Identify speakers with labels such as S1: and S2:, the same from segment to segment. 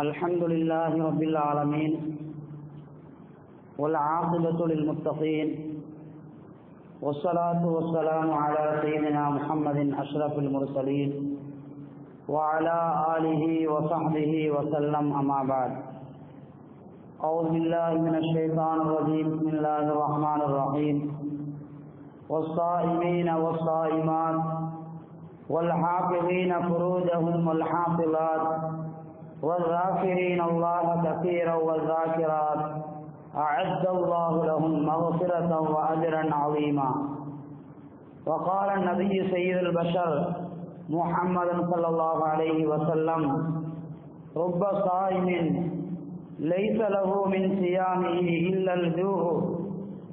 S1: الحمد لله رب العالمين والعاقبة للمتقين والصلاة والسلام على سيدنا محمد أشرف المرسلين وعلى آله وصحبه وسلم أما بعد. أعوذ بالله من الشيطان الرجيم. بسم الله الرحمن الرحيم. والصائمين والصائمات والحافظين فروجهم والحافظات والذاكرين الله كثيرا والذاكرات. أعد الله لهم مغفرة وأجرا عظيما. وقال النبي سيد البشر محمد صلى الله عليه وسلم رب صائم ليس له من صيامه إلا الجوع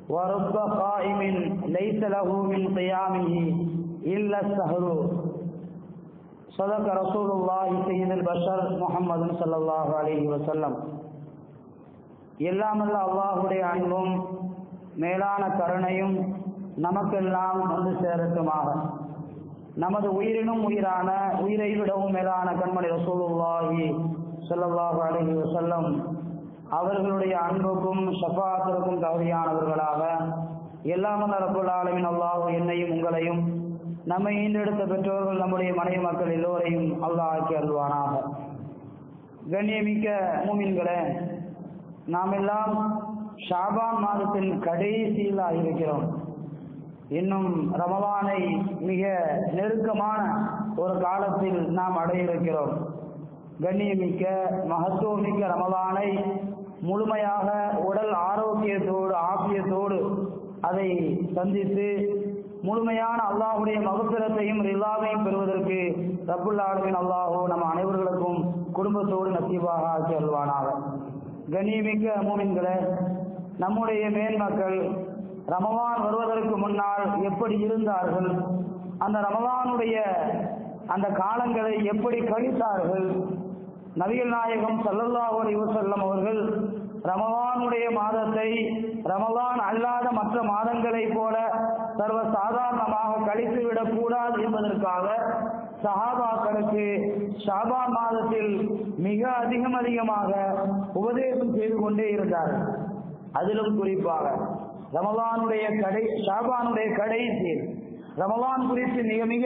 S1: ورب قائم ليس له من قيامه إلا السهر. صدق رسول الله سيد البشر محمد صلى الله عليه وسلم எல்லாமல்ல அல்லாஹுடைய அன்பும் மேலான கருணையும் நமக்கெல்லாம் வந்து சேரட்டுமாக நமது உயிரினும் உயிரான உயிரை விடவும் மேலான கண்மணி ரசூலுல்லாஹி ஸல்லல்லாஹு அலைஹி வஸல்லம் அவர்களுடைய அன்புக்கும் ஷஃபாத்திற்கும் தகுதியானவர்களாக எல்லாமல்ல ரப்புல் ஆலமின் அல்லாஹ் என்னையும் உங்களையும் நம்மை ஈந்தெடுத்த பெற்றோர்கள் நம்முடைய மனைவி மக்கள் எல்லோரையும் அல்லாஹ் ஆக்கி அருள்வானாக. கண்ணியமிக்க மூமின்களே நாம் எல்லாம் ஷாபான் மாதத்தின் கடைசியில் ஆகியிருக்கிறோம் இன்னும் ரமவானை மிக நெருக்கமான ஒரு காலத்தில் நாம் அடையிருக்கிறோம் கண்ணியமிக்க மகத்துவமிக்க ரமலானை முழுமையாக உடல் ஆரோக்கியத்தோடு ஆப்பியத்தோடு அதை சந்தித்து முழுமையான அல்லாஹுடைய மகப்பிரத்தையும் ரில்லாவையும் பெறுவதற்கு ரப்புல்லாவின் அல்லாஹோ நம் அனைவர்களுக்கும் குடும்பத்தோடு நசீவாக ஆக்கி அல்வானாக கண்ணியமிக்க மூமின்களே நம்முடைய மேன்மக்கள் ரமவான் வருவதற்கு முன்னால் எப்படி இருந்தார்கள்? அந்த ரமவானுடைய அந்த காலங்களை எப்படி கழித்தார்கள்? நபிகள் நாயகம் சல்லல்லாஹு அலைவசல்லம் அவர்கள் ரமவானுடைய மாதத்தை ரமவான் அல்லாத மற்ற மாதங்களைப் போல சர்வ சாதாரணமாக கழித்துவிடக் கூடாது என்பதற்காக சஹாபாக்களுக்கு ஷாபா மாதத்தில் மிக அதிகம் அதிகமாக உபதேசம் செய்து கொண்டே இருந்தார்கள். அதிலும் குறிப்பாக ரமலானுடைய கடை ஷாபானுடைய கடைசி ரமலான் குறித்து மிக மிக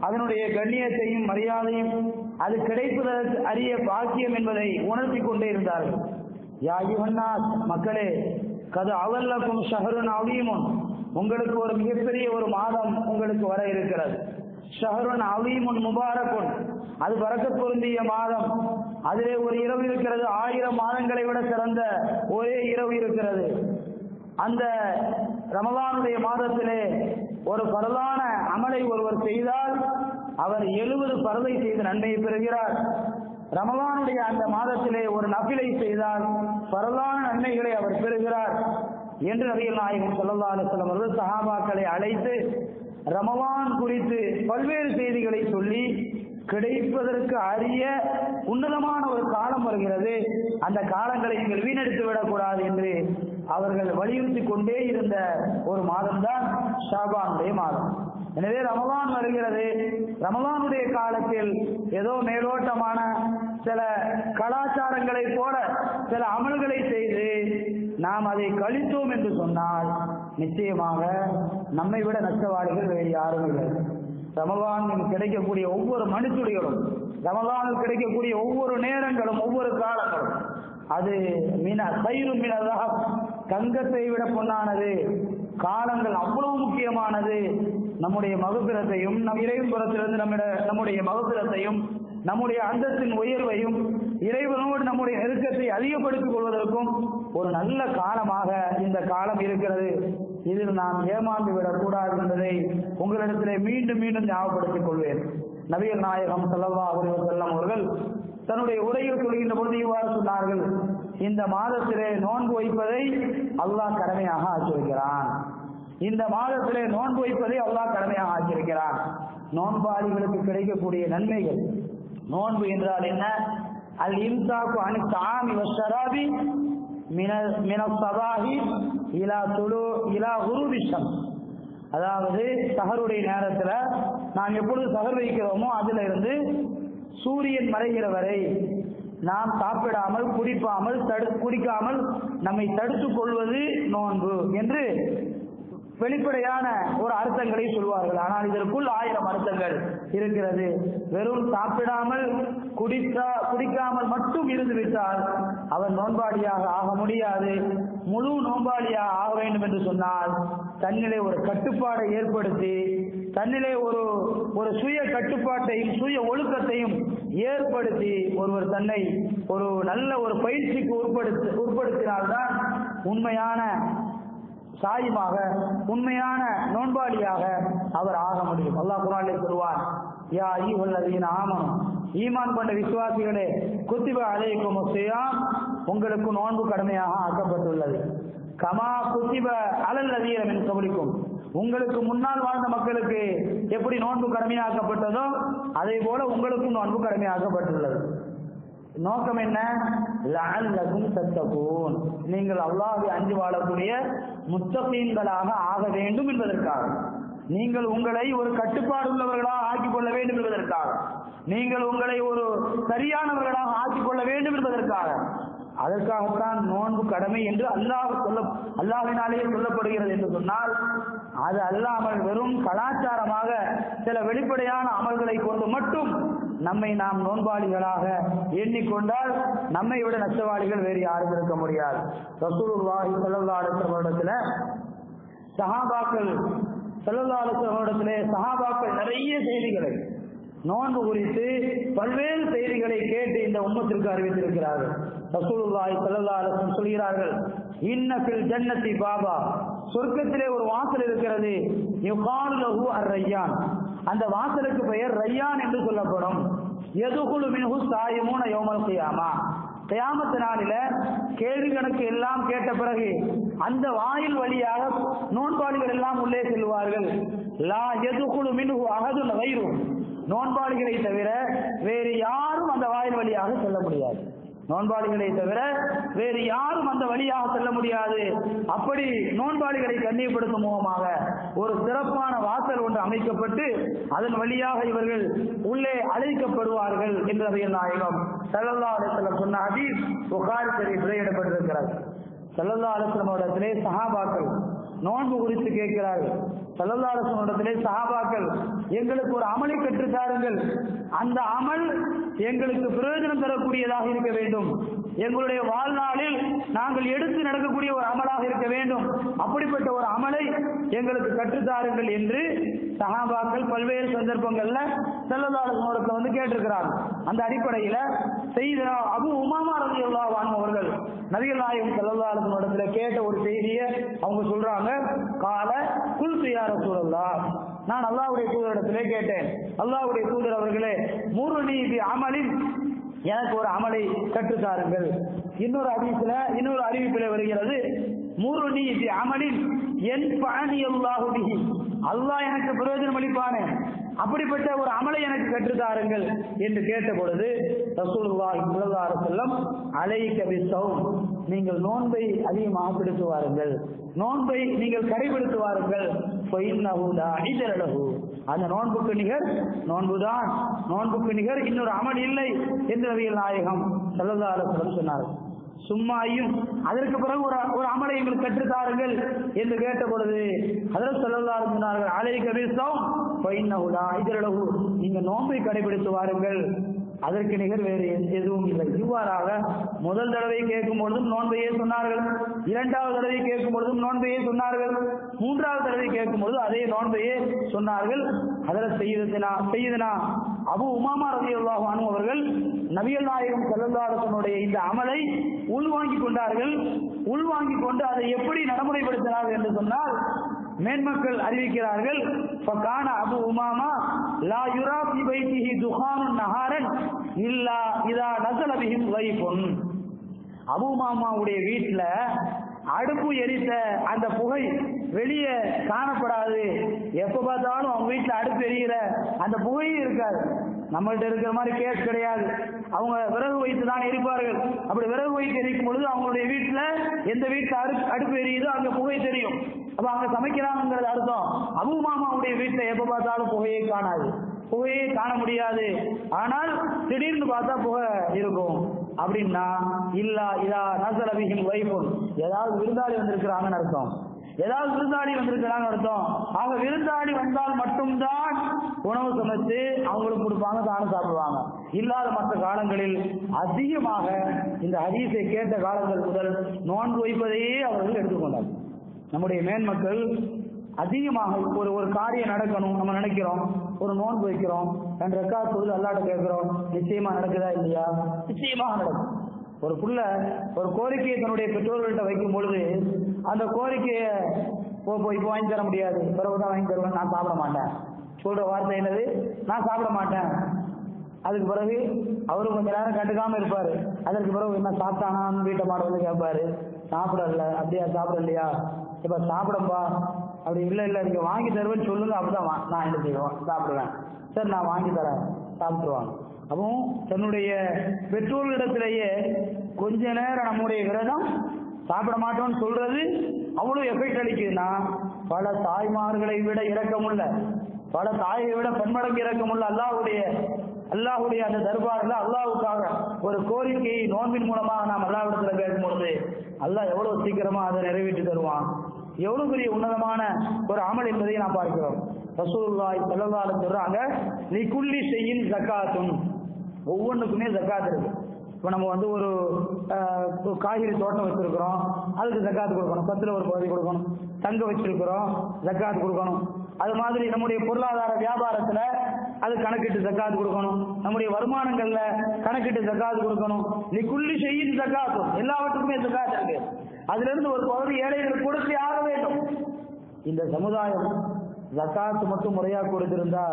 S1: அதனுடைய கண்ணியத்தையும் மரியாதையும் அது கிடைப்பதற்கு அரிய பாக்கியம் என்பதை உணர்த்தி கொண்டே இருந்தார்கள். யாயுவன்னா மக்களே கது அவல்லக்கும் ஷஹருன் அவீமுன் உங்களுக்கு ஒரு மிகப்பெரிய ஒரு மாதம் உங்களுக்கு வர இருக்கிறது. ஷஹருன் அவீமுன் முபாரக்குன். அது பறக்க பொருந்திய மாதம். அதிலே ஒரு இரவு இருக்கிறது. ஆயிரம் மாதங்களை விட சிறந்த ஒரே இரவு இருக்கிறது. அந்த ரமலானுடைய மாதத்திலே ஒரு பரலான அமலை ஒருவர் செய்தால் அவர் எழுபது பரதை செய்து நன்மையை பெறுகிறார். ரமலானுடைய அந்த மாதத்திலே ஒரு நபிலை செய்தால் பரலான நன்மைகளை அவர் பெறுகிறார். என்று நபிகள் நாயகம் சொல்லல்லா அலுவலம் அவர்கள் சஹாபாக்களை அழைத்து ரமவான் குறித்து பல்வேறு செய்திகளை சொல்லி கிடைப்பதற்கு அரிய உன்னதமான ஒரு காலம் வருகிறது. அந்த காலங்களை நீங்கள் வீணடித்து விடக்கூடாது என்று அவர்கள் வலியுறுத்தி கொண்டே இருந்த ஒரு மாதம் தான் ஷாபானுடைய மாதம். எனவே ரமலான் வருகிறது. ரமலானுடைய காலத்தில் ஏதோ மேலோட்டமான சில கலாச்சாரங்களை போல சில அமல்களை செய்து நாம் அதை கழித்தோம் என்று சொன்னால் நிச்சயமாக நம்மை விட நஷ்டவாளிகள் வேறு யாரும் இல்லை. ரமலானில் கிடைக்கக்கூடிய ஒவ்வொரு மனுத்துடிகளும் ரமலானில் கிடைக்கக்கூடிய ஒவ்வொரு நேரங்களும் ஒவ்வொரு காலங்களும் அது மின தயிரும் மினதாக தங்கத்தை விட பொன்னானது காலங்கள் அவ்வளவு முக்கியமானது நம்முடைய மகுபிரத்தையும் நம் இறைவன்புறத்திலிருந்து நம்மிட நம்முடைய மகுபிரத்தையும் நம்முடைய அந்தத்தின் உயர்வையும் இறைவனோடு நம்முடைய நெருக்கத்தை அதிகப்படுத்திக் கொள்வதற்கும் ஒரு நல்ல காலமாக இந்த காலம் இருக்கிறது. இதில் நாம் ஏமாந்து விடக்கூடாது என்பதை உங்களிடத்திலே மீண்டும் மீண்டும் ஞாபகப்படுத்திக் கொள்வேன். நவீர் நாயகம் செல்லவா செல்லம் அவர்கள் தன்னுடைய உரையில் சொல்கின்ற பொழுது இவ்வாறு சொன்னார்கள். இந்த மாதத்திலே நோன்பு வைப்பதை அல்லாஹ் கடமையாக ஆக்கியிருக்கிறான். இந்த மாதத்திலே நோன்பு வைப்பதை அல்லாஹ் கடமையாக ஆக்கியிருக்கிறான். நோன்பாளிகளுக்கு கிடைக்கக்கூடிய நன்மைகள். நோன்பு என்றால் என்ன? அல் இம்சாக்கு அனு தாமி வஷராபி மின சபாஹி இலா துளு இலா அதாவது சகருடைய நேரத்தில் நாம் எப்பொழுது சகர் வைக்கிறோமோ அதுல இருந்து சூரியன் மறைகிற வரை நாம் சாப்பிடாமல் குடிப்பாமல் தடு குடிக்காமல் நம்மை தடுத்துக் கொள்வது நோன்பு என்று வெளிப்படையான ஒரு அர்த்தங்களை சொல்வார்கள். ஆனால் இதற்குள் ஆயிரம் அர்த்தங்கள் இருக்கிறது. வெறும் சாப்பிடாமல் குடித்தா குடிக்காமல் மட்டும் இருந்து அவன் அவர் நோன்பாளியாக ஆக முடியாது. முழு நோன்பாளியாக ஆக வேண்டும் என்று சொன்னால் தன்னிலே ஒரு கட்டுப்பாடை ஏற்படுத்தி தன்னிலே ஒரு ஒரு சுய கட்டுப்பாட்டையும் சுய ஒழுக்கத்தையும் ஏற்படுத்தி ஒருவர் தன்னை ஒரு நல்ல ஒரு பயிற்சிக்கு உட்படுத்தி உட்படுத்தினால்தான் உண்மையான சாயிமாக உண்மையான நோன்பாளியாக அவர் ஆக முடியும். அல்லாஹ் குரானிலே சொல்வார் யா ஐயுல்லதீன ஆமனும் ஈமான் கொண்ட விசுவாசிகளே குத்திப அலைக்கும் செய்யாம் உங்களுக்கு நோன்பு கடமையாக ஆக்கப்பட்டுள்ளது. கமா குத்திப அலல்லதீன என்று கபலிக்கும் உங்களுக்கு முன்னால் வாழ்ந்த மக்களுக்கு எப்படி நோன்பு கடமையாக்கப்பட்டதோ அதே போல உங்களுக்கும் நோன்பு கடமையாக்கப்பட்டுள்ளது. நோக்கம் என்ன? லஅல்லகும் தத்தகூன். நீங்கள் அல்லாஹ்வை அஞ்சு வாழக்கூடிய முத்தகீன்களாக ஆக வேண்டும் என்பதற்காக. நீங்கள் உங்களை ஒரு கட்டுப்பாடு உள்ளவர்களாக ஆக்கிக் கொள்ள வேண்டும் என்பதற்காக. நீங்கள் உங்களை ஒரு சரியானவர்களாக ஆக்கிக் கொள்ள வேண்டும் என்பதற்காக. அதற்காகத்தான் நோன்பு கடமை என்று அல்லாஹ் சொல்ல அல்லாஹினாலேயே சொல்லப்படுகிறது என்று சொன்னால் அது அல்லாமல் வெறும் கலாச்சாரமாக சில வெளிப்படையான அமல்களை கொண்டு மட்டும் நம்மை நாம் நோன்பாளிகளாக எண்ணிக்கொண்டால் நம்மை விட நஷ்டவாளிகள் வேறு யாரும் இருக்க முடியாது. ரசூலுல்லாஹி ஸல்லல்லாஹு அலைஹி வருடத்துல சஹாபாக்கள் ஸல்லல்லாஹு அலைஹி வருடத்திலே சஹாபாக்கள் நிறைய செய்திகளை நோன்பு குறித்து பல்வேறு செய்திகளை கேட்டு இந்த உம்மத்திற்கு அறிவித்திருக்கிறார்கள். ரசூலுல்லாஹி ஸல்லல்லாஹு அலைஹி வஸல்லம் சொல்கிறார்கள் இன்னபில் ஜன்னதி பாபா. சொர்க்கத்திலே ஒரு வாசல் இருக்கிறது. யுகாலு லஹு அர்-ரையான். அந்த வாசலுக்கு பெயர் ரையான் என்று சொல்லப்படும். எதுகுழு மின்ஹு சாயிமூன யோமல் செய்யாமா தயாமத்து நாளில கேள்வி கணக்கு எல்லாம் கேட்ட பிறகு அந்த வாயில் வழியாக நோன்பாளிகள் எல்லாம் உள்ளே செல்வார்கள். லா எதுகுழு மின்ஹு அகதுன் வயிறு நோன்பாளிகளை தவிர வேறு யாரும் அந்த வாயில் வழியாக செல்ல முடியாது. நோன்பாளிகளை தவிர வேறு யாரும் அந்த வழியாக செல்ல முடியாது. அப்படி நோன்பாளிகளை கண்ணியப்படுத்தும் முகமாக ஒரு சிறப்பான வாசல் ஒன்று அமைக்கப்பட்டு அதன் வழியாக இவர்கள் உள்ளே அழைக்கப்படுவார்கள் என்று நாயகம். சல்லல்லா அலிஸ்லம் சொன்ன அதீஸ் புகார் சரி விளையிடப்பட்டிருக்கிறது சல்லல்லா அலிஸ்லமோடத்திலே சஹாபாக்கள் நோன்பு குறித்து கேட்கிறார்கள். சல்லல்லா அலிஸ்லமோடத்திலே சஹாபாக்கள் எங்களுக்கு ஒரு அமலை கற்றுத்தாருங்கள் அந்த அமல் எங்களுக்கு பிரயோஜனம் தரக்கூடியதாக இருக்க வேண்டும். எங்களுடைய வாழ்நாளில் நாங்கள் எடுத்து நடக்கக்கூடிய ஒரு அமலாக இருக்க வேண்டும். அப்படிப்பட்ட ஒரு அமலை எங்களுக்கு கற்றுத்தாருங்கள் என்று சகாபாக்கள் பல்வேறு சந்தர்ப்பங்கள்ல செல்லதாளர்களோட வந்து கேட்டிருக்கிறார்கள் அந்த அடிப்படையில செய்த அபு உமாமா ரவி அவர்கள் நபிகள் நாயகம் செல்லதாளர்களோடத்துல கேட்ட ஒரு செய்தியை அவங்க சொல்றாங்க. கால குல் துயார சூழல்லா நான் அல்லாவுடைய தூதரிடத்திலே கேட்டேன். அல்லாவுடைய தூதர் அவர்களே முருணி அமலின் எனக்கு ஒரு அமலை கற்றுத்தாருங்கள் இன்னொரு அறிவிப்புல இன்னொரு அறிவிப்பில வருகிறது முருணி அமலின் என் பழனி அல்லாஹுபிஹி அல்லாஹ் எனக்கு பிரயோஜனம் அளிப்பானே. அப்படிப்பட்ட ஒரு அமலை எனக்கு கற்றுத்தாருங்கள் என்று கேட்ட பொழுது ரசூலுல்லாஹி ஸல்லல்லாஹு செல்லம் அலை கவிசவும் நீங்கள் நோன்பை அதிகமாக பிடித்து வாருங்கள். நோன்பை நீங்கள் கடைபிடித்து வாருங்கள். ஃபைன்னஹு தாஇதர அந்த நோன்புக்கு நிகர் நோன்புதான். நோன்புக்கு நிகர் இன்னொரு அமல் இல்லை என்று நபிகள் நாயகம் ஸல்லல்லாஹு அலைஹி சொன்னார்கள். சும்மாயும் அதற்கு பிறகு ஒரு ஒரு அமலை எங்களுக்கு கற்றுத்தாருங்கள் என்று கேட்ட பொழுது அதில் சொல்லலாம் சொன்னார்கள் அலை கபீசம் பைன்னவுடா இதரளவு நீங்கள் நோன்பை கடைபிடித்து வாருங்கள். அதற்கு நிகர் வேறு எந்த- எதுவும் இல்லை. இவ்வாறாக முதல் தடவை கேட்கும் பொழுதும் நோன்பையே சொன்னார்கள். இரண்டாவது தடவை கேட்கும் பொழுதும் நோன்பையே சொன்னார்கள். மூன்றாவது தடவை கேட்கும் பொழுது அதே நோன்பையே சொன்னார்கள். அதில் செய்தனா செய்தனா அபு உமாமா ரவி அல்லாஹ் அவர்கள் நவியல் நாயகம் செல்லல்லாரசனுடைய இந்த அமலை உள்வாங்கிக் கொண்டார்கள். உள்வாங்கிக் கொண்டு அதை எப்படி நடைமுறைப்படுத்தினார்கள் என்று சொன்னால் மேன்மக்கள் அறிவிக்கிறார்கள் ஃபகான அபு உமாமா லா யுரா ஃபி பைத்திஹி துஹானுன் நஹாரன் இல்லா இதா நசல பிஹிம் வைஃபுன் அபு உமாமாவுடைய வீட்டில் அடுப்பு எரித்த அந்த புகை வெளியே காணப்படாது. எப்ப பார்த்தாலும் அவங்க வீட்டில் அடுப்பு எரிகிற அந்த புகையும் இருக்காது. நம்மள்ட்ட இருக்கிற மாதிரி கேஸ் கிடையாது. அவங்க விறகு வைத்து தான் எரிப்பார்கள் அப்படி விறகு வைத்து எரிக்கும் பொழுது அவங்களுடைய வீட்டுல எந்த வீட்டுல அடுப்பு அடுப்பு எரியுதோ அங்க புகை தெரியும். அப்ப அங்க சமைக்கிறாங்கிறது அர்த்தம். அபு மாமாவுடைய வீட்டுல எப்ப பார்த்தாலும் புகையை காணாது. புகையை காண முடியாது. ஆனால் திடீர்னு பார்த்தா புகை இருக்கும். அப்படின்னா இல்லா இதா நசரவிகின் வைஃபுன். ஏதாவது விருந்தாளி வந்திருக்கிறாங்கன்னு அர்த்தம். ஏதாவது விருந்தாளி வந்திருக்கிறாங்க அர்த்தம். ஆக விருந்தாளி வந்தால் மட்டும்தான் உணவு சமைத்து அவங்களுக்கு கொடுப்பாங்க தானும் சாப்பிடுவாங்க. இல்லாத மற்ற காலங்களில் அதிகமாக இந்த ஹதீஸை கேட்ட காலங்கள் முதல் நோன்பு வைப்பதையே அவர்கள் எடுத்துக்கொண்டார்கள். நம்முடைய மேன்மக்கள் அதிகமாக ஒரு ஒரு காரியம் நடக்கணும் நம்ம நினைக்கிறோம். ஒரு நோன்பு வைக்கிறோம் ரெண்டு ரெக்கா சொல்லி அல்லாட்ட கேட்கிறோம். நிச்சயமா நடக்குதா இல்லையா? நிச்சயமாக நடக்கும். ஒரு புள்ள ஒரு கோரிக்கையை தன்னுடைய பெற்றோர்கள்ட்ட வைக்கும் பொழுது அந்த கோரிக்கையை போ போய் இப்போ வாங்கி தர முடியாது. பிறகுதான் வாங்கி தருவேன் நான் சாப்பிட மாட்டேன். சொல்ற வார்த்தை என்னது? நான் சாப்பிட மாட்டேன். அதுக்கு பிறகு அவரும் கொஞ்ச நேரம் கண்டுக்காம இருப்பாரு. அதற்கு பிறகு என்ன சாப்பிட்டானான்னு வீட்டை மாட வந்து கேட்பாரு. சாப்பிடல அப்படியா சாப்பிடலையா? இப்ப சாப்பிடப்பா. அப்படி இல்லை இல்லை நீங்க வாங்கி தருவேன்னு சொல்லுங்க அப்படிதான் நான் என்ன செய்வேன்? சாப்பிடுவேன். சரி நான் வாங்கி தரேன். சாப்பிட்டுருவாங்க. அப்பவும் தன்னுடைய பெற்றோர்களிடத்திலேயே கொஞ்ச நேரம் நம்முடைய விரதம் சாப்பிட மாட்டோம்னு சொல்றது அவ்வளவு எஃபெக்ட் அளிக்குதுன்னா பல தாய்மார்களை விட இறக்கமுள்ள பல தாயை விட பன்மடங்கு இறக்கமுள்ள அல்லாஹுடைய அல்லாஹுடைய அந்த தர்பாரில் அல்லாவுக்காக ஒரு கோரிக்கையை நோன்பின் மூலமாக நாம் அல்லாஹ்விடத்துல கேட்கும் பொழுது அல்லாஹ் எவ்வளவு சீக்கிரமா அதை நிறைவேற்றி தருவான்? எவ்வளவு பெரிய உன்னதமான ஒரு அமல் என்பதை நாம் பார்க்கிறோம். ரசூல்லாய் ஸல்லல்லாஹு சொல்றாங்க நீ குள்ளி செய்யின் ஜக்காத்தும் ஒவ்வொன்றுக்குமே ஜக்காத் இருக்கு. இப்போ நம்ம வந்து ஒரு காய்கறி தோட்டம் வச்சிருக்கிறோம். அதுக்கு ஜக்காத்து கொடுக்கணும். பத்துல ஒரு பகுதி கொடுக்கணும். தங்க வச்சிருக்கிறோம். ஜக்காத்து கொடுக்கணும். அது மாதிரி நம்முடைய பொருளாதார வியாபாரத்துல அது கணக்கிட்டு ஜக்காத்து கொடுக்கணும். நம்முடைய வருமானங்கள்ல கணக்கிட்டு ஜக்காத்து கொடுக்கணும். நீ குள்ளி செய்யும் ஜக்காத்தும் எல்லாவற்றுக்குமே ஜக்காத் இருக்கு. அதுல இருந்து ஒரு பகுதி ஏழைகள் கொடுத்து ஆக வேண்டும். இந்த சமுதாயம் ஜக்காத்து மட்டும் முறையா கொடுத்திருந்தா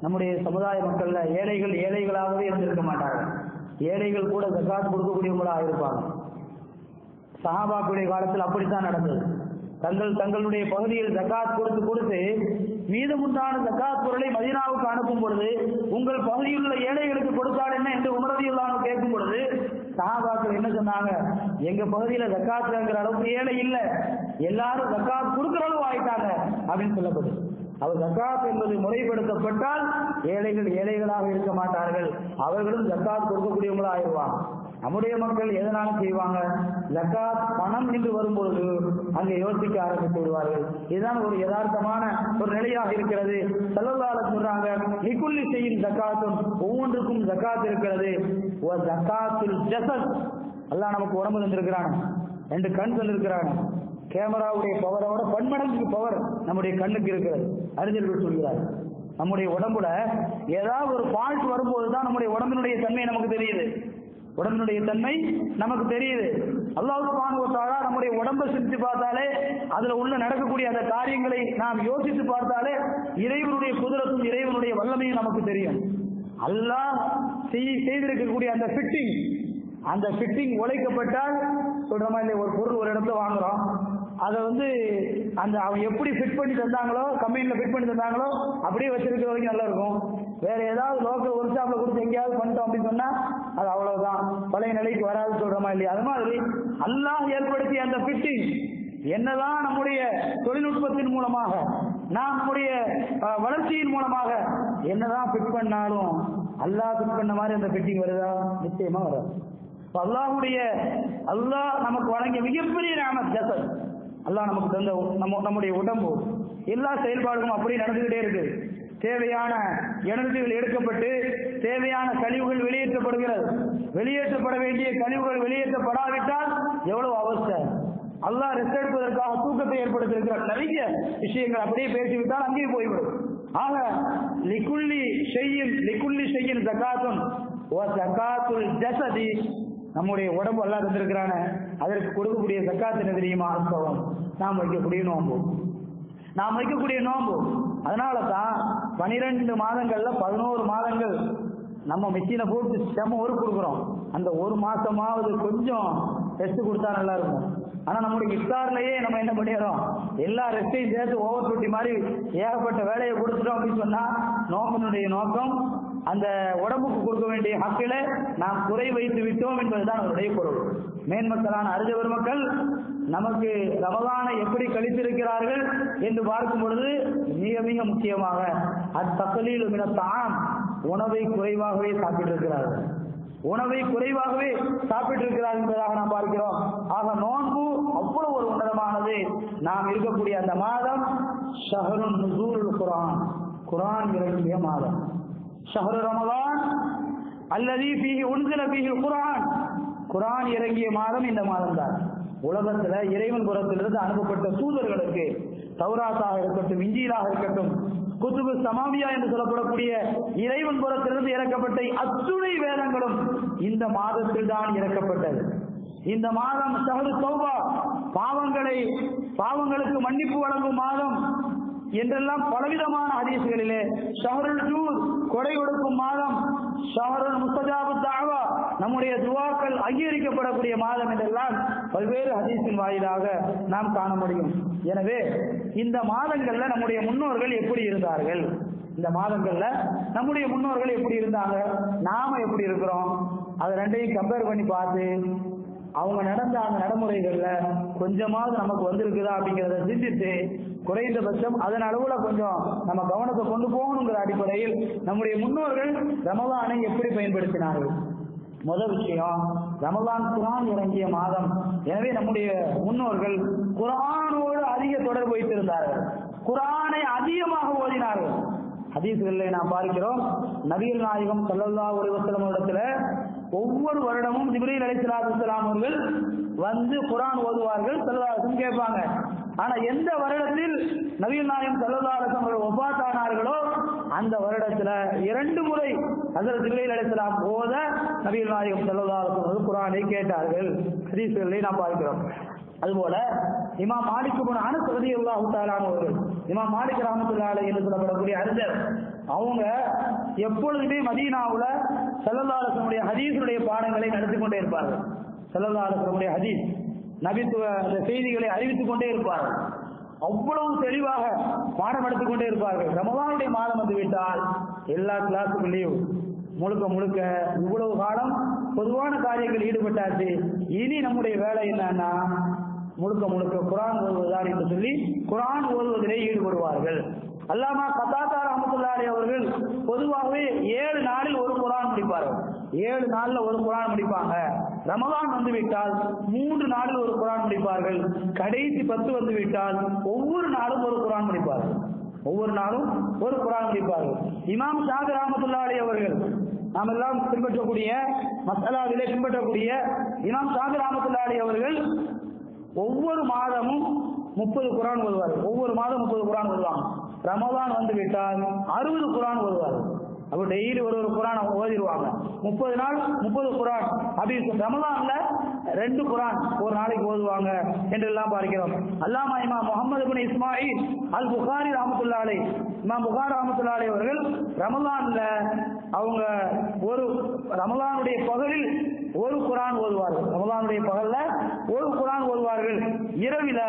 S1: நம்முடைய சமுதாய மக்கள்ல ஏழைகள் ஏழைகளாகவே இருந்திருக்க மாட்டார்கள் ஏழைகள் கூட ஜக்காத் கொடுக்கக்கூடியவங்களாக இருப்பாங்க. சஹாபாக்குடைய காலத்தில் அப்படித்தான் நடந்தது. தங்கள் தங்களுடைய பகுதியில் ஜக்காத் கொடுத்து கொடுத்து மீதமுண்டான ஜக்காத் பொருளை மதினாவுக்கு அனுப்பும் பொழுது உங்கள் பகுதியில் உள்ள ஏழைகளுக்கு கொடுத்தால் என்ன என்று உமரதியுள்ளான்னு கேட்கும் பொழுது சஹாபாக்கள் என்ன சொன்னாங்க? எங்க பகுதியில ஜக்காத்துங்கிற அளவுக்கு ஏழை இல்லை. எல்லாரும் ஜக்காத் கொடுக்கிற அளவு ஆயிட்டாங்க அப்படின்னு சொல்லப்படுது. அவர் ஜக்காத் என்பது முறைப்படுத்தப்பட்டால் ஏழைகள் ஏழைகளாக இருக்க மாட்டார்கள். அவர்களும் ஜக்காத் கொடுக்கக்கூடியவங்களா ஆயிடுவாங்க. நம்முடைய மக்கள் எதனாலும் செய்வாங்க? ஜக்காத் பணம் என்று வரும்பொழுது அங்கே யோசிக்க ஆரம்பித்து விடுவார்கள். இதுதான் ஒரு யதார்த்தமான ஒரு நிலையாக இருக்கிறது. செல்லல்லால சொல்றாங்க நிக்குள்ளி செய்யும் ஜக்காத்தும் ஒவ்வொன்றுக்கும் ஜக்காத் இருக்கிறது. ஒரு ஜக்காத்துல் ஜசத். அல்லாஹ் நமக்கு உடம்பு தந்திருக்கிறான். ரெண்டு கண் தந்திருக்கிறான். கேமராவுடைய பவரோட பன்மடங்கு பவர் நம்முடைய கண்ணுக்கு இருக்கிறது. அறிஞர்கள் சொல்கிறார் நம்முடைய உடம்புல ஏதாவது ஒரு ஃபால்ட் வரும்போது தான் நம்முடைய உடம்பினுடைய தன்மை நமக்கு தெரியுது. உடம்பினுடைய தன்மை நமக்கு தெரியுது. அல்லாஹ் சுப்ஹானஹு நம்முடைய உடம்பை சிரித்து பார்த்தாலே அதுல உள்ள நடக்கக்கூடிய அந்த காரியங்களை நாம் யோசித்து பார்த்தாலே இறைவனுடைய குதிரத்தும் இறைவனுடைய வல்லமையும் நமக்கு தெரியும். அல்லாஹ் செய்- செய்திருக்கக்கூடிய அந்த ஃபிட்டிங் அந்த ஃபிட்டிங் உழைக்கப்பட்டால் சொல்ற இல்லை ஒரு பொருள் ஒரு இடத்துல வாங்குறோம். அதை வந்து அந்த அவங்க எப்படி ஃபிட் பண்ணி தந்தாங்களோ கம்பெனியில் ஃபிட் பண்ணி தந்தாங்களோ அப்படியே வச்சிருக்கிற வரைக்கும் நல்லா இருக்கும் வேற ஏதாவது லோக்கல் ஒர்க் ஷாப்ல கொடுத்து எங்கேயாவது பண்ணிட்டோம் அப்படின்னு சொன்னா அது அவ்வளவுதான். பழைய நிலைக்கு வராது சொல்றோமா இல்லையா அது மாதிரி அல்லாஹ் ஏற்படுத்திய அந்த ஃபிட்டிங் என்னதான் நம்முடைய தொழில்நுட்பத்தின் மூலமாக நம்முடைய வளர்ச்சியின் மூலமாக என்னதான் ஃபிட் பண்ணாலும் அல்லாஹ் ஃபிட் பண்ண மாதிரி அந்த ஃபிட்டிங் வருதா? நிச்சயமா வராது. அல்லாஹுடைய அல்லாஹ் நமக்கு வழங்கிய மிகப்பெரிய ஞானம் ஜசத் அல்லாஹ் நமக்கு தந்த நம்ம நம்முடைய உடம்பு. எல்லா செயல்பாடுகளும் அப்படியே நடந்துகிட்டே இருக்கு. தேவையான எனர்ஜிகள் எடுக்கப்பட்டு தேவையான கழிவுகள் வெளியேற்றப்படுகிறது. வெளியேற்றப்பட வேண்டிய கழிவுகள் வெளியேற்றப்படாவிட்டால் எவ்வளவு அவஸ்தை. அல்லாஹ் ரெஸ்ட் எடுப்பதற்காக தூக்கத்தை ஏற்படுத்தியிருக்கிற நிறைய விஷயங்கள் அப்படியே பேசிவிட்டால் அங்கேயும் போய்விடும். ஆக லிக்குள்ளி செய்யும் லிக்குள்ளி செய்யும் ஜகாத்தும் ஓ ஜசதி நம்முடைய உடம்பு எல்லாம் தந்திருக்கிறான அதற்கு கொடுக்கக்கூடிய சக்காத்து என்ன தெரியுமா? அனுபவம் நாம் வைக்கக்கூடிய நோம்பு நாம் வைக்கக்கூடிய நோம்பு அதனால தான் பனிரெண்டு மாதங்கள்ல பதினோரு மாதங்கள் நம்ம மிஷினை போட்டு செம ஒரு கொடுக்குறோம். அந்த ஒரு மாசமாவது கொஞ்சம் ரெஸ்ட் கொடுத்தா நல்லா இருக்கும். ஆனா நம்முடைய இஃப்தார்லயே நம்ம என்ன பண்ணிடுறோம்? எல்லா ரெஸ்டையும் சேர்த்து ஓவர் டூட்டி மாதிரி ஏகப்பட்ட வேலையை கொடுத்துட்டோம் அப்படின்னு சொன்னா நோக்கனுடைய நோக்கம் அந்த உடம்புக்கு கொடுக்க வேண்டிய ஹக்கில நாம் குறை வைத்து விட்டோம் என்பதுதான் அவருடைய பொருள். மேன்மக்களான அறிஞ்ச பெருமக்கள் நமக்கு ரமதானை எப்படி கழித்திருக்கிறார்கள் என்று பார்க்கும் பொழுது மிக மிக முக்கியமாக அத்தகலில் மினத்தான் உணவை குறைவாகவே சாப்பிட்டிருக்கிறார்கள். உணவை குறைவாகவே சாப்பிட்டு இருக்கிறார் என்பதாக நாம் பார்க்கிறோம். ஆக நோன்பு அவ்வளவு ஒரு உன்னதமானது. நாம் இருக்கக்கூடிய அந்த மாதம் ஷஹருன் குரான். குரான் இறங்கிய மாதம். ஷஹரு ரமலான் அல்லது பீஹி உன்சில பீஹி குரான் குரான் இறங்கிய மாதம் இந்த மாதம் தான் உலகத்துல இறைவன் புறத்திலிருந்து அனுப்பப்பட்ட தூதர்களுக்கு தௌராத்தாக இருக்கட்டும் இஞ்சியிலாக இருக்கட்டும் குத்துபு சமாவியா என்று சொல்லப்படக்கூடிய இறைவன் புறத்திலிருந்து இறக்கப்பட்ட அத்துணை வேதங்களும் இந்த மாதத்தில் தான் இறக்கப்பட்டது. இந்த மாதம் சகது சௌபா பாவங்களை பாவங்களுக்கு மன்னிப்பு வழங்கும் மாதம் என்றெல்லாம் பலவிதமான அதிசயங்களிலே ஷஹருல் ஜூஸ் கொடை கொடுக்கும் மாதம் ஷஹருல் முஸ்தஜாபு தாவா நம்முடைய துவாக்கள் அங்கீகரிக்கப்படக்கூடிய மாதம் என்றெல்லாம் பல்வேறு ஹதீஸின் வாயிலாக நாம் காண முடியும். எனவே இந்த மாதங்கள்ல நம்முடைய முன்னோர்கள் எப்படி இருந்தார்கள்? இந்த மாதங்கள்ல நம்முடைய முன்னோர்கள் எப்படி இருந்தாங்க? நாம எப்படி இருக்கிறோம்? அது ரெண்டையும் கம்பேர் பண்ணி பார்த்து அவங்க நடந்த அந்த நடைமுறைகள்ல கொஞ்சமாவது நமக்கு வந்திருக்குதா அப்படிங்கிறத சிந்தித்து குறைந்தபட்சம் அதன் அளவுல கொஞ்சம் நம்ம கவனத்தை கொண்டு போகணுங்கிற அடிப்படையில் நம்முடைய முன்னோர்கள் ரமலானை எப்படி பயன்படுத்தினார்கள்? முதல் விஷயம் ரமலான் குரான் இறங்கிய மாதம். எனவே நம்முடைய முன்னோர்கள் குரானோடு அதிக தொடர்பு வைத்திருந்தார்கள். குரானை அதிகமாக ஓதினார்கள். ஹதீஸ்களில் நாம் பார்க்கிறோம் நபிகள் நாயகம் சல்லல்லா ஒளிவசலம் இடத்துல ஒவ்வொரு வருடமும் ஜிப்ரீல் அலிஸ்லாத்துலாம் அவர்கள் வந்து குரான் ஓதுவார்கள் சல்லாசும் கேட்பாங்க. ஆனா எந்த வருடத்தில் நவீன் நாயகம் சல்லல்லாஹும் அவர்கள் அந்த வருடத்துல இரண்டு முறை ஹசரத் ஜிப்ரீல் அடைத்தலாம் போத நபிகள் நாயகம் சல்லல்லாஹும் அவர்கள் குரானை கேட்டார்கள். ஹதீஸ்களை நாம் பார்க்கிறோம். அதுபோல இமாம் மாலிக் போன அனஸ் ரதி அல்லாஹு அவர்கள் இமாம் மாலிக் ரஹமத்துல்லாஹி என்று சொல்லப்படக்கூடிய அறிஞர் அவங்க எப்பொழுதுமே மதீனாவுல செல்லல்லாரசனுடைய ஹதீஸனுடைய பாடங்களை நடத்தி கொண்டே இருப்பார்கள். செல்லல்லாரசனுடைய ஹதீஸ். நபித்துவ அந்த செய்திகளை அறிவித்துக் கொண்டே இருப்பார்கள். அவ்வளவு தெளிவாக பாடம் எடுத்துக் கொண்டே இருப்பார்கள். ரமதானுடைய மாதம் வந்து விட்டால் எல்லா கிளாஸுக்கும் முழுக்க முழுக்க இவ்வளவு காலம் பொதுவான காரியங்கள் ஈடுபட்டாச்சு. இனி நம்முடைய வேலை என்னன்னா முழுக்க முழுக்க குரான் ஓதுவதுதான் என்று சொல்லி குரான் ஓதுவதிலே ஈடுபடுவார்கள். அல்லாமா கதாத்தா ரஹமத்துல்லாரி அவர்கள் பொதுவாகவே ஏழு நாளில் ஒரு குரான் முடிப்பார்கள். ஏழு நாளில் ஒரு குரான் முடிப்பாங்க. ரமலான் வந்து விட்டால் மூன்று நாளில் ஒரு குரான் முடிப்பார்கள் கடைசி பத்து வந்து விட்டால் ஒவ்வொரு நாளும் ஒரு குரான் முடிப்பார்கள் ஒவ்வொரு நாளும் ஒரு குரான் முடிப்பார்கள் இமாம் ஷாது ரஹமத்துல்லாரி அவர்கள் நாம் எல்லாம் பின்பற்றக்கூடிய மசாலாவிலே பின்பற்றக்கூடிய இமாம் ஷாது ரஹமத்துல்லாரி அவர்கள் ஒவ்வொரு மாதமும் முப்பது குரான் வருவார் ஒவ்வொரு மாதம் முப்பது குரான் வருவாங்க ரமதான் வந்து விட்டால் அறுபது குரான் வருவார்கள் அப்ப டெய்லி ஒரு ஒரு குரான் அவங்க ஓதிடுவாங்க. முப்பது நாள் முப்பது குரான். அப்படி ரமலான்ல ரெண்டு குரான் ஒரு நாளைக்கு ஓதுவாங்க என்று எல்லாம் பார்க்கிறோம். அல்லாமா இமா முகமது பின் இஸ்மாயில் அல் புகாரி ராமத்துல்லாலே இமா இமாம் புகார் ராமத்துல்லாலே அவர்கள் ரமலான்ல அவங்க ஒரு ரமலானுடைய பகலில் ஒரு குரான் ஓதுவார்கள். ரமலானுடைய பகல்ல ஒரு குரான் ஓதுவார்கள். இரவில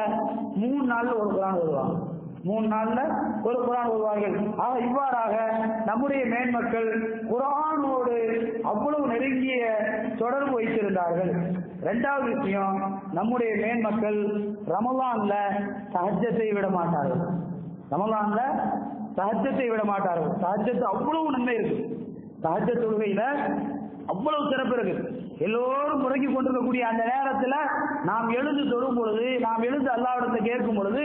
S1: மூணு நாள்ல ஒரு குரான் ஓதுவாங்க. மூணு நாள்ல ஒரு குரான் ஓதுவார்கள். ஆக இவ்வாறாக நம்முடைய மேன்மக்கள் குரானோடு அவ்வளவு நெருங்கிய தொடர்பு வைத்திருந்தார்கள். இரண்டாவது விஷயம் நம்முடைய மேன்மக்கள் ரமலான்ல சஹஜத்தை விட மாட்டார்கள். ரமலான்ல சஹஜத்தை விட மாட்டார்கள். சஹஜத்து அவ்வளவு நன்மை இருக்கு. சஹஜ தொழுகையில அவ்வளவு சிறப்பு இருக்கு. எல்லோரும் முறங்கி கொண்டிருக்கக்கூடிய அந்த நேரத்துல நாம் எழுந்து தொழும் பொழுது நாம் எழுந்து அல்லாவிடத்தை கேட்கும் பொழுது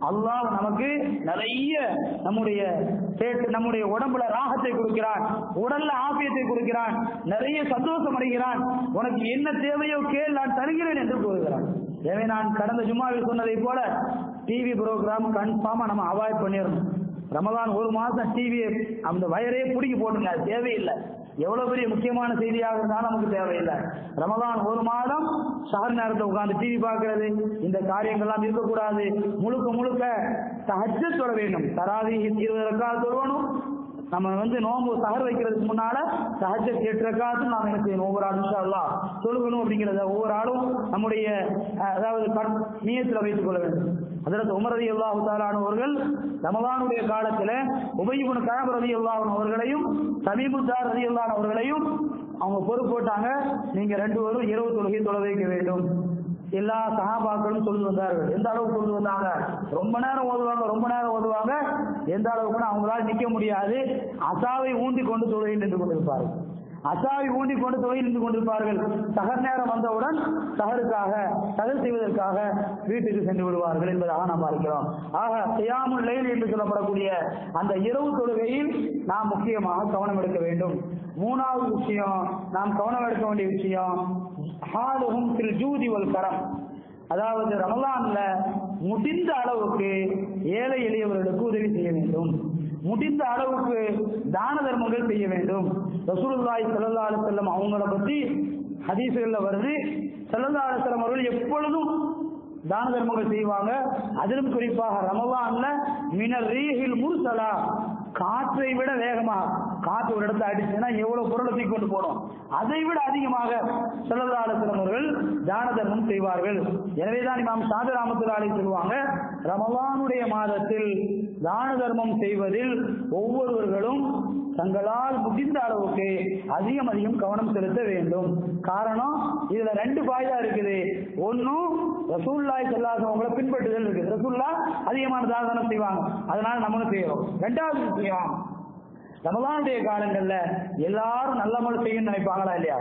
S1: அல்லாஹ் நமக்கு நிறைய நம்முடைய சேட்டு- நம்முடைய உடம்புல ராகத்தை கொடுக்கிறான் உடல்ல ஆபியத்தை கொடுக்கிறான் நிறைய சந்தோஷம் அடைகிறான். உனக்கு என்ன தேவையோ கேள் நான் தருகிறேன் என்று கூறுகிறான். எனவே நான் கடந்த ஜும்மாவில் சொன்னதை போல டிவி ப்ரோக்ராம் கன்ஃபார்மா நம்ம அவாய்ட் பண்ணிடணும். ரமதான் ஒரு மாசம் டிவியை அந்த வயரே பிடிக்கி போட்டுங்க தேவையில்லை. எவ்வளவு பெரிய முக்கியமான செய்தியாக இருந்தாலும் நமக்கு தேவையில்லை. ரமதான் ஒரு மாதம் சகர் நேரத்தை உட்கார்ந்து டிவி பார்க்கறது. இந்த காரியங்கள்லாம் இருக்கக்கூடாது. முழுக்க முழுக்க தஹஜ்ஜத் தொழ வேண்டும். தராவி இருபது ரக்கால் தொழணும் நம்ம வந்து நோம்பு சகர் வைக்கிறதுக்கு முன்னால சகஜ கேட்டிருக்காது ரக்காத்தும் நாம் என்ன செய்யணும்? ஒவ்வொரு ஆளும் சொல்லலாம் அல்லாஹ் தொழுகணும் அப்படிங்கிறத ஒவ்வொரு ஆளும் நம்முடைய அதாவது கண் நீயத்தில் வைத்துக் கொள்ள வேண்டும். அதற்கு உமரதி அல்லாஹு அவர்கள் ரமதானுடைய காலத்தில் உபயுபுன் கழம் ரதி அல்லாஹன் அவர்களையும் சமீபுத்தார் ரதி அல்லான் அவர்களையும் அவங்க பொறுப்பு போட்டாங்க. நீங்க ரெண்டு பேரும் இரவு தொழுகை தொலை வைக்க வேண்டும். எல்லா சகாபாக்களும் சொல்லி வந்தார்கள். எந்த அளவுக்கு சொல்லி வந்தாங்க? ரொம்ப நேரம் ஓதுவாங்க ரொம்ப நேரம் ஓதுவாங்க. எந்த அளவுக்குன்னு அவங்களால நிக்க முடியாது. அசாவை ஊண்டி கொண்டு தொழுகை நின்று கொண்டிருப்பார்கள். அசாவி ஊண்டி கொண்டு தொழிலிருந்து கொண்டிருப்பார்கள். சகர் நேரம் வந்தவுடன் சகருக்காக சகர் செய்வதற்காக வீட்டுக்கு சென்று விடுவார்கள் என்பதாக நாம் பார்க்கிறோம். ஆக செய்யாமல் லைல் என்று சொல்லப்படக்கூடிய அந்த இரவு தொழுகையில் நாம் முக்கியமாக கவனம் எடுக்க வேண்டும். மூணாவது விஷயம் நாம் கவனம் எடுக்க வேண்டிய விஷயம் ஹாலுகும் திரு ஜூதி கரம். அதாவது ரமலான்ல முடிந்த அளவுக்கு ஏழை எளியவர்களுக்கு உதவி செய்ய வேண்டும். முடிந்த அளவுக்கு தான தர்மங்கள் செய்ய வேண்டும். ரசூலுல்லாய் ஸல்லல்லாஹு செல்லம் அவங்கள பத்தி ஹதீஸ்கள்ல வருது. ஸல்லல்லாஹு செல்லம் அவர்கள் எப்பொழுதும் தான தர்மங்கள் செய்வாங்க. அதிலும் குறிப்பாக ரமலான்ல மினர் ரீஹில் முர்சலா காற்றை விட வேகமாக காற்று ஒரு இடத்துல அடிச்சுன்னா எவ்வளவு பொருளை தூக்கி கொண்டு போனோம் அதை விட அதிகமாக செல்லதாலத்திரம் அவர்கள் தான தர்மம் செய்வார்கள். எனவேதான் இமாம் சாது ராமத்துலாலை சொல்லுவாங்க ரமலானுடைய மாதத்தில் தான தர்மம் செய்வதில் ஒவ்வொருவர்களும் தங்களால் முடிந்த அளவுக்கு அதிகம் அதிகம் கவனம் செலுத்த வேண்டும். காரணம் இதுல ரெண்டு பாய்தா இருக்குது. ஒன்னும் ரசூல்லாய் செல்லாதவங்களை பின்பற்றுதல் இருக்குது ரசூல்லா அதிகமான தானம் செய்வாங்க. அதனால நம்மளும் செய்யறோம். ரெண்டாவது விஷயம் ரமதானுடைய காலங்கள்ல எல்லாரும் நல்ல மழை செய்யணும்னு நினைப்பாங்களா இல்லையா?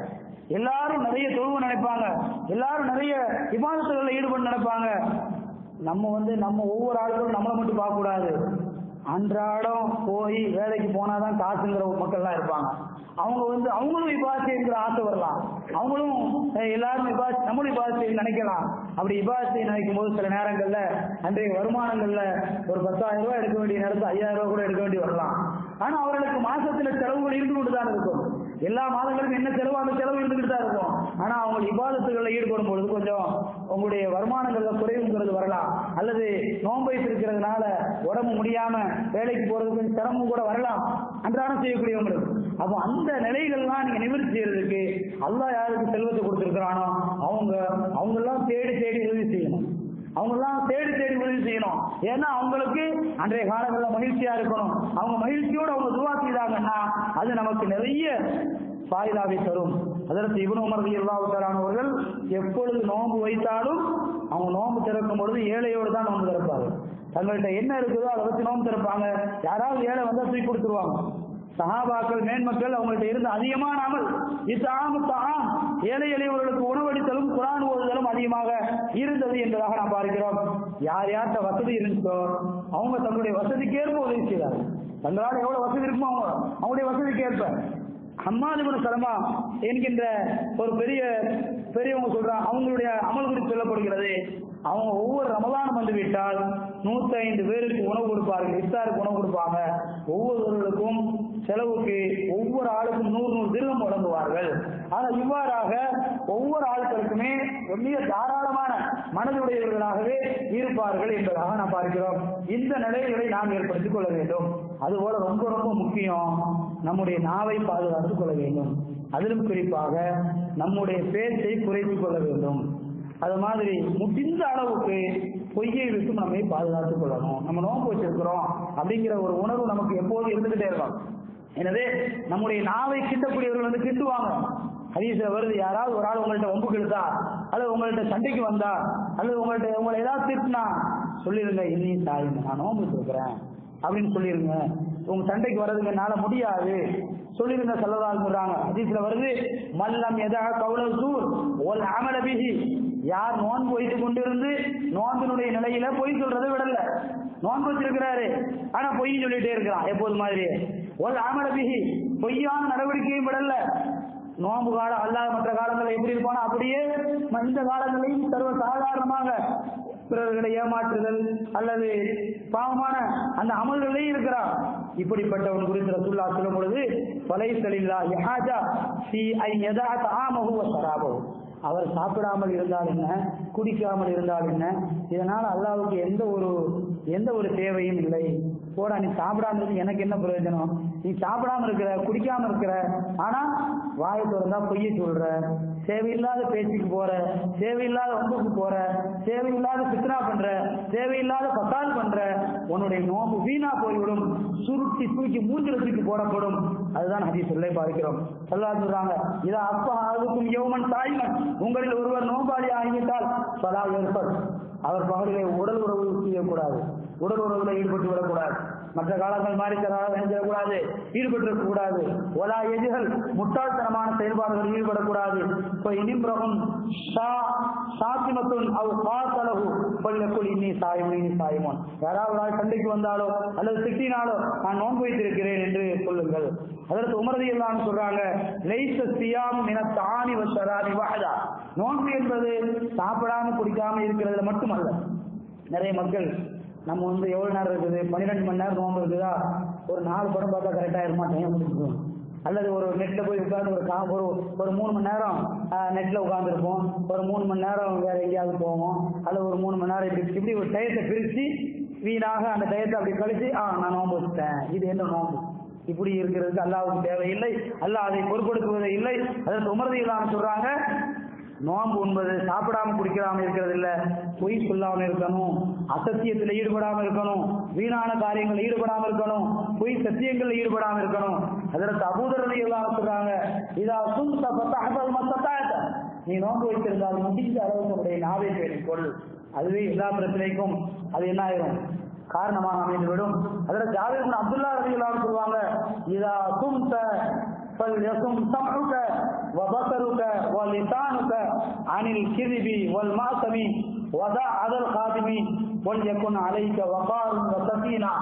S1: எல்லாரும் நிறைய தொழுவு நினைப்பாங்க. எல்லாரும் நிறைய விவாதத்துகளில் ஈடுபட்டு நினைப்பாங்க. நம்ம வந்து நம்ம ஒவ்வொரு ஆளுக்கும் நம்மளை மட்டும் பார்க்க கூடாது அன்றாடம் போய் வேலைக்கு போனாதான் காசுங்கிற மக்கள்லாம் இருப்பாங்க. அவங்க வந்து அவங்களும் விபாதி செய்கிற ஆசை வரலாம். அவங்களும் எல்லாரும் விபாதி நம்மளும் விபாதி செய்ய நினைக்கலாம். அப்படி விபாதி செய்ய நினைக்கும் போது சில நேரங்கள்ல அன்றைய வருமானங்கள்ல ஒரு பத்தாயிரம் ரூபாய் எடுக்க வேண்டிய நேரத்தில் ஐயாயிரம் ரூபாய் கூட எடுக்க வேண்டி வரலாம். ஆனா அவர்களுக்கு மாசத்துல செலவுகள் இருந்து கொண்டுதான் இருக்கும். எல்லா மாதங்களுக்கும் என்ன செலவு அந்த செலவு இருந்துகிட்டு தான் இருக்கும். ஆனா அவங்க விவாதத்துகளில் ஈடுபடும் பொழுது கொஞ்சம் உங்களுடைய வருமானங்கள்ல குறைவுங்கிறது வரலாம். அல்லது நோன்பை இருக்கிறதுனால உடம்பு முடியாம வேலைக்கு போறது கொஞ்சம் சிரமம் கூட வரலாம். அன்றாடம் செய்யக்கூடியவங்களுக்கு. அப்போ அந்த நிலைகள்லாம் நீங்க நிவர்த்தி செய்யறதுக்கு அல்லா யாருக்கு செல்வத்தை கொடுத்துருக்கிறானோ அவங்க அவங்க எல்லாம் தேடி தேடி உதவி செய்யணும். அவங்க எல்லாம் தேடி தேடி உதவி செய்யணும். ஏன்னா அவங்களுக்கு அன்றைய காலங்களில் மகிழ்ச்சியா இருக்கணும். அவங்க மகிழ்ச்சியோடு அவங்க துவா செய்தாங்கன்னா அது நமக்கு நிறைய பாய்தாவை தரும். அதற்கு இவன் உமரது இல்லாவுத்தரானவர்கள் எப்பொழுது நோன்பு வைத்தாலும் அவங்க நோன்பு திறக்கும் பொழுது ஏழையோடு தான் நோன்பு திறப்பார்கள். தங்கள்கிட்ட என்ன இருக்குதோ அதை வச்சு நோன்பு திறப்பாங்க. யாராவது ஏழை வந்தால் தூக்கி கொடுத்துருவாங்க. சஹாபாக்கள் மேன்மக்கள் அவங்கள்ட்ட இருந்த அதிகமான அமல். இத்தாம் தாம் ஏழை எளியவர்களுக்கு உணவளித்தலும் குரான் ஓதுதலும் அதிகமாக இருந்தது என்பதாக நாம் பார்க்கிறோம். யார் யார்கிட்ட வசதி இருந்துச்சோ அவங்க தங்களுடைய வசதிக்கேற்ப உதவி செய்தார் தங்களால் எவ்வளவு வசதி இருக்குமோ அவங்க அவங்களுடைய வசதிக்கேற்ப அம்மாதிபுர சலமா என்கின்ற ஒரு பெரிய பெரியவங்க சொல்றாங்க அவங்களுடைய அமல் குறித்து சொல்லப்படுகிறது. அவங்க ஒவ்வொரு ரமதானம் வந்து விட்டால் நூத்தி ஐந்து பேருக்கு உணவு கொடுப்பார்கள் இஃப்தாருக்கு உணவு கொடுப்பாங்க. ஒவ்வொருவர்களுக்கும் செலவுக்கு ஒவ்வொரு ஆளுக்கும் நூறு நூறு திருவம் வழங்குவார்கள். ஆனால் இவ்வாறாக ஒவ்வொரு ஆட்களுக்குமே மிக தாராளமான மனதுடையவர்களாகவே இருப்பார்கள் என்பதாக நாம் பார்க்கிறோம். இந்த நிலைகளை நாம் ஏற்படுத்திக் கொள்ள வேண்டும். அதுபோல ரொம்ப ரொம்ப முக்கியம் நம்முடைய நாவை பாதுகாத்துக் கொள்ள வேண்டும். அதிலும் குறிப்பாக நம்முடைய பேச்சை குறைத்துக் கொள்ள வேண்டும். அது மாதிரி முடிந்த அளவுக்கு பொய்யை விட்டு நம்மை பாதுகாத்துக் கொள்ளணும். நம்ம நோன்பு வச்சிருக்கிறோம் அப்படிங்கிற ஒரு உணர்வு நமக்கு எப்போதும் இருந்துகிட்டே இருக்கும். எனவே நம்முடைய நாவை கிட்டக்கூடியவர்கள் வந்து கிட்டுவாங்க ஹதீஸ்ல வருது யாராவது ஒரு ஆள் உங்கள்கிட்ட ஒம்பு கிழுத்தா அல்லது உங்கள்கிட்ட சண்டைக்கு வந்தா அல்லது உங்கள்கிட்ட உங்களை ஏதாவது திட்டினா சொல்லிருங்க இன்னையும் தாயும் நான் நோம்பு வச்சிருக்கிறேன். அப்படின்னு சொல்லிருங்க. உங்க சண்டைக்கு வர்றதுக்கு என்னால முடியாது. சொல்லிருங்க சொல்லதான் சொல்றாங்க. ஹதீஸ்ல வருது மல்லம் எதா கவுல சூர் ஒல் அமல பிஹி. யார் நோன்பு வைத்துக் கொண்டிருந்து நோன்பினுடைய நிலையில பொய் சொல்றதை விடல. நோன்பு வச்சிருக்கிறாரு. ஆனா பொய் சொல்லிட்டே இருக்கிறான். எப்போது மாதிரி ஒரு அமல பொய்யான நடவடிக்கையும் விடல. நோன்பு காலம் அல்லாத மற்ற காலங்களில் எப்படி இருப்பானோ அப்படியே இந்த காலங்களையும் சர்வ சாதாரணமாக பிறர்களை ஏமாற்றுதல் அல்லது பாவமான அந்த அமல்களையும் இருக்கிறார் இப்படிப்பட்டவன் குறித்து ரசூல்லா சொல்லும் பொழுது பலைசலில்லா யஹாஜா சி ஐ யதா தாமஹு வ ஷராபஹு. அவர் சாப்பிடாமல் இருந்தால் என்ன? குடிக்காமல் இருந்தால் என்ன? இதனால் அல்லாவுக்கு எந்த ஒரு எந்த ஒரு தேவையும் இல்லை. போடா நீ சாப்பிடாம இருக்கு எனக்கு என்ன பிரயோஜனம்? நீ சாப்பிடாம இருக்கிற குடிக்காம இருக்கிற ஆனா வாயை திறந்தா பொய்ய சொல்ற. தேவையில்லாத பேச்சுக்கு போற தேவையில்லாத வம்புக்கு போற தேவையில்லாத சித்ரா பண்ற தேவையில்லாத பத்தால் பண்ற உன்னுடைய நோம்பு வீணா போய்விடும். சுருட்டி தூக்கி மூஞ்சில தூக்கி போடப்படும். அதுதான் ஹதீஸ் சொல்லை பார்க்கிறோம். சொல்லா சொல்றாங்க இதா அப்பா அதுக்கும் யோமன் தாய்மன். உங்களில் ஒருவர் நோம்பாளி ஆகிவிட்டால் பலா ஏற்படும் அவர் பகலிலே உடல் உறவு செய்யக்கூடாது. உடல் உறவுல ஈடுபட்டு விடக்கூடாது. மற்ற காலங்கள் மாதிரி தராக கூடாது ஈடுபட்டு கூடாது. ஒலா எதிர்கள் முட்டாள்தனமான செயல்பாடுகளில் ஈடுபடக்கூடாது. இப்போ இனிம்பிரகும் சாத்திமத்துன் அவ் காத்தளவு கொல்லக்குள் இன்னி சாயும் இனி சாயுமோன். யாராவது ஆள் சண்டைக்கு வந்தாலோ அல்லது திட்டினாலோ நான் நோன்பு வைத்திருக்கிறேன் என்று சொல்லுங்கள். அதற்கு உமரதி எல்லாம் சொல்றாங்க லைச சியாம் என தானி வசராதி வாழா நோன்பு என்பது சாப்பிடாம குடிக்காம இருக்கிறதுல மட்டுமல்ல. நிறைய மக்கள் நம்ம வந்து எவ்வளவு நேரம் இருக்குது? பன்னிரெண்டு மணி நேரம் நோம்பு இருக்குதா? ஒரு நாலு படம் பார்த்தா கரெக்டாக இருமா? டைம் முடிச்சுக்கணும் அல்லது ஒரு நெட்ல போய் உட்கார்ந்து ஒரு கா ஒரு ஒரு மூணு மணி நேரம் நெட்ல உட்காந்துருப்போம் ஒரு மூணு மணி நேரம் வேற எங்கேயாவது போவோம். அல்லது ஒரு மூணு மணி நேரம் இப்படி இப்படி ஒரு டயத்தை பிரித்து வீணாக அந்த டயத்தை அப்படி கழிச்சு ஆ நான் நோம்பு வச்சுட்டேன். இது என்ன நோன்பு இப்படி இருக்கிறதுக்கு அல்லாவுக்கு தேவையில்லை. அல்ல அதை பொருட்படுத்துவதே இல்லை அதற்கு உமர்தி இல்லாமல் சொல்றாங்க. நோன்பு உண்பது சாப்பிடாம குடிக்காம இருக்கிறது இல்ல. பொய் சொல்லாம இருக்கணும். அசத்தியத்தில் ஈடுபடாம இருக்கணும். வீணான காரியங்கள் ஈடுபடாம இருக்கணும். பொய் சத்தியங்கள் ஈடுபடாம இருக்கணும். அதற்கு அபூதரதி எல்லாம் சொல்றாங்க இதா சுத்த பத்தாகல் மத்தத்தாயத்தை நீ நோன்பு வைத்திருந்தால் முடிஞ்ச அளவுக்கு உடைய நாவை பேணிக்கொள் அதுவே எல்லா பிரச்சனைக்கும் அது என்ன ஆயிரும்? காரணமாக அமைந்துவிடும். அதில் ஜாவேத் அப்துல்லா ரவிகளான்னு சொல்லுவாங்க இதா சும் சம் وبصرك ولسانك عن الكذب والمعصم ودع على الخاتم وليكن عليك وقار وسكينة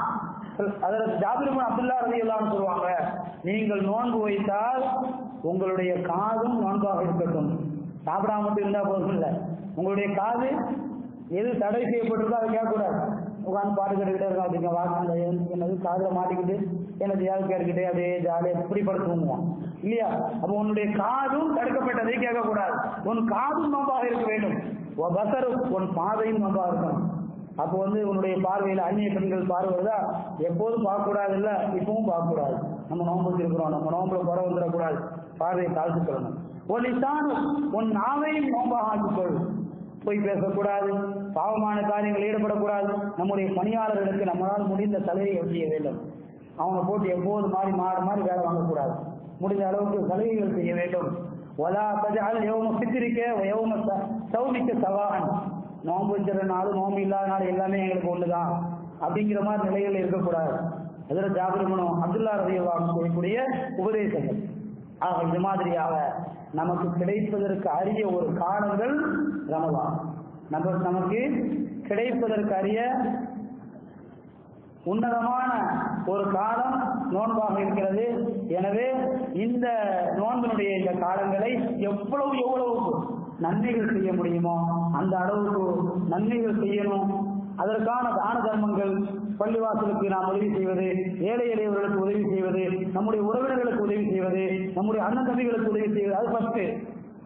S1: அதற்கு ஜாபிர் அப்துல்லா ரதி எல்லாம் சொல்லுவாங்க நீங்கள் நோன்பு வைத்தால் உங்களுடைய காதும் நோன்பாக இருக்கட்டும் சாப்பிடாம மட்டும் இருந்தா போதும் இல்லை உங்களுடைய காது எது தடை செய்யப்பட்டிருக்கோ அதை கேட்கக்கூடாது உட்காந்து பாட்டு கேட்டுக்கிட்டே இருக்கா அப்படிங்க வாங்க என்னது காதில் மாட்டிக்கிட்டு என்னது யாரு கேட்டுக்கிட்டே அப்படியே ஜாலியாக இப்படி படுத்து தூங்குவான் இல்லையா? அப்போ உன்னுடைய காதும் தடுக்கப்பட்டதை கேட்கக்கூடாது. உன் காதும் நோம்பாக இருக்க வேண்டும். உன் உன் பாதையும் நோம்பாக இருக்கணும். அப்போ வந்து உன்னுடைய பார்வையில் அந்நிய பெண்கள் பார்வைதா? எப்போதும் பார்க்கக்கூடாது இல்லை இப்பவும் பார்க்கக்கூடாது. நம்ம நோம்பு வச்சிருக்கிறோம் நம்ம நோம்புல குறை வந்துடக்கூடாது. பார்வையை தாழ்த்துக்கொள்ளணும் ஒரு லிசானும் உன் நாவையும் நோம்பாக ஆக்கிக்கொள் போய் பேசக்கூடாது. பாவமான காரியங்கள் ஈடுபடக்கூடாது. நம்முடைய பணியாளர்களுக்கு நம்மளால் முடிந்த சலுகைகள் செய்ய வேண்டும். அவங்க போட்டு எப்போது மாறி மாறி மாறி வேலை வாங்கக்கூடாது. முடிந்த அளவுக்கு சலுகைகள் செய்ய வேண்டும். ஒலா தஜால் எவம சித்திரிக்க எவம சௌமிக்க சவாகன் நோன்பு வச்சிருந்த நாள் நோம்பு இல்லாத நாள் எல்லாமே எங்களுக்கு ஒண்ணுதான். அப்படிங்கிற மாதிரி நிலைகள் இருக்கக்கூடாது. அதில் ஜாபிரமணம் அப்துல்லா ரதியல்லாம் செய்யக்கூடிய உபதேசங்கள். ஆக இது மாதிரியாக நமக்கு கிடைப்பதற்கு அரிய ஒரு காலங்கள் ரமதான் நம்ம நமக்கு கிடைப்பதற்கு அரிய உன்னதமான ஒரு காலம் நோன்பாக இருக்கிறது. எனவே இந்த நோன்பினுடைய இந்த காலங்களை எவ்வளவு எவ்வளவு நன்மைகள் செய்ய முடியுமோ அந்த அளவுக்கு நன்மைகள் செய்யணும். அதற்கான தான தர்மங்கள் பள்ளிவாசலுக்கு நாம் உதவி செய்வது ஏழை எளியவர்களுக்கு உதவி செய்வது நம்முடைய உறவினர்களுக்கு உதவி செய்வது நம்முடைய அண்ணன் தம்பிகளுக்கு உதவி செய்வது அது ஃபர்ஸ்ட்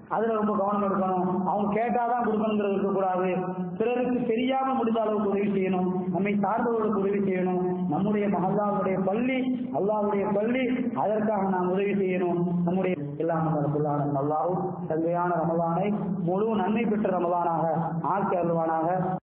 S1: அதுல ரொம்ப கவனம் எடுக்கணும். அவங்க கேட்டாதான் கொடுக்கணுங்கிறது இருக்கக்கூடாது. பிறருக்கு தெரியாம முடிந்த அளவுக்கு உதவி செய்யணும். நம்மை சார்ந்தவர்களுக்கு உதவி செய்யணும். நம்முடைய மகல்லாவுடைய பள்ளி அல்லாவுடைய பள்ளி அதற்காக நாம் உதவி செய்யணும். நம்முடைய எல்லாம் அல்லாஹ் தந்தையான ரமலானை முழு நன்மை பெற்ற ரமலானாக ஆக்கி அருள்வானாக.